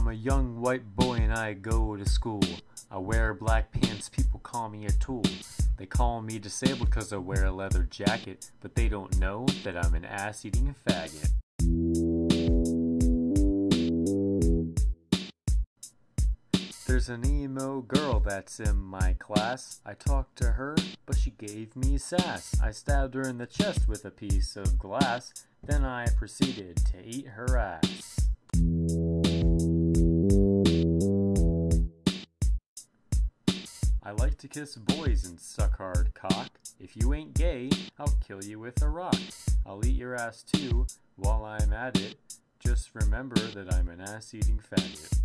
I'm a young white boy and I go to school. I wear black pants, people call me a tool. They call me disabled cause I wear a leather jacket, but they don't know that I'm an ass eating a faggot. There's an emo girl that's in my class. I talked to her, but she gave me sass. I stabbed her in the chest with a piece of glass. Then I proceeded to eat her ass. I like to kiss boys and suck hard cock. If you ain't gay, I'll kill you with a rock. I'll eat your ass too while I'm at it. Just remember that I'm an ass eating faggot.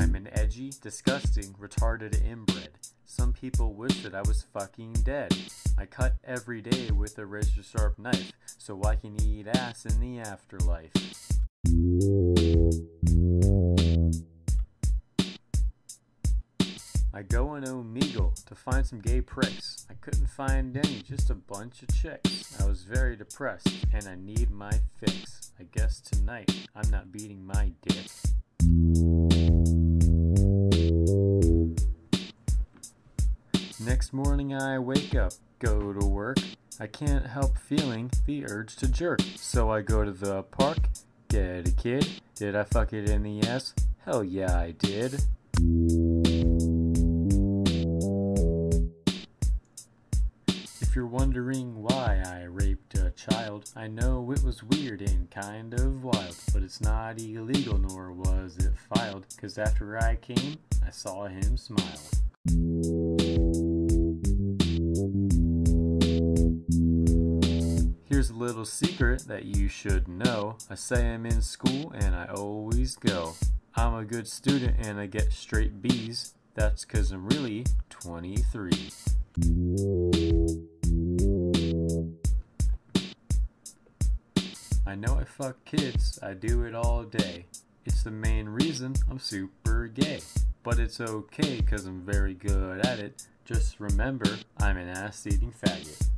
I'm an edgy, disgusting, retarded inbred. Some people wish that I was fucking dead. I cut every day with a razor sharp knife so I can eat ass in the afterlife. To find some gay pricks. I couldn't find any, just a bunch of chicks. I was very depressed and I need my fix. I guess tonight I'm not beating my dick. Next morning I wake up, go to work. I can't help feeling the urge to jerk. So I go to the park, get a kid. Did I fuck it in the ass? Hell yeah, I did. If you're wondering why I raped a child, I know it was weird and kind of wild, but it's not illegal nor was it filed, cause after I came, I saw him smile. Here's a little secret that you should know. I say I'm in school and I always go. I'm a good student and I get straight B's. That's cause I'm really 23. I know I fuck kids, I do it all day. It's the main reason I'm super gay. But it's okay cause I'm very good at it. Just remember, I'm an ass eating faggot.